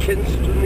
kennst du nicht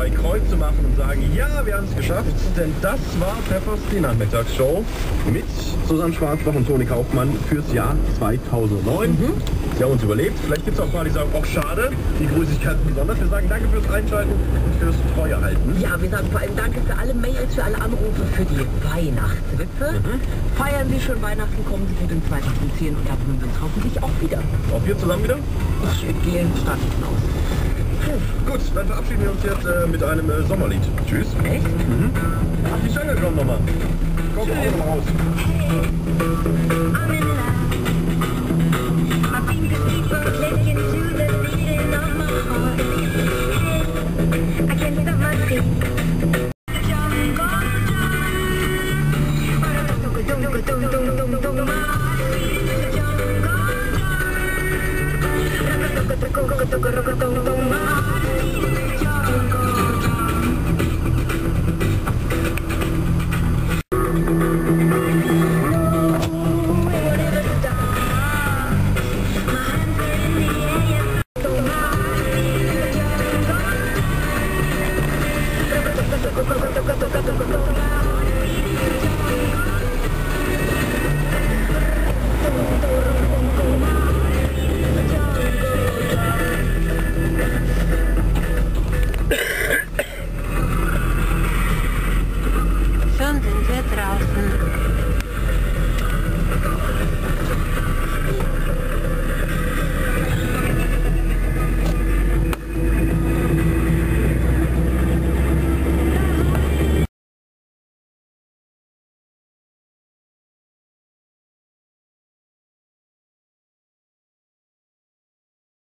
drei Kreuze machen und sagen, ja, wir haben es geschafft, denn das war Peppers die Nachmittagsshow mit Susanne Schwarzbach und Toni Kaufmann fürs Jahr 2009. Sie haben uns überlebt. Vielleicht gibt es auch ein paar, die sagen, auch schade, die Grusigkeiten besonders. Wir sagen danke fürs Einschalten und fürs Treue halten. Ja, wir sagen vor allem Danke für alle Mails, für alle Anrufe, für die Weihnachtswitze. Feiern Sie schön Weihnachten, kommen Sie gut ins 2010 und da wir uns hoffentlich auch wieder. Auch wir zusammen wieder? Ich gehe stark davon aus. Gut, dann verabschieden wir uns jetzt äh, mit einem äh, Sommerlied. Tschüss. Echt? Ach, die Jungle kommt nochmal. Komm, hau noch mal raus. Yeah.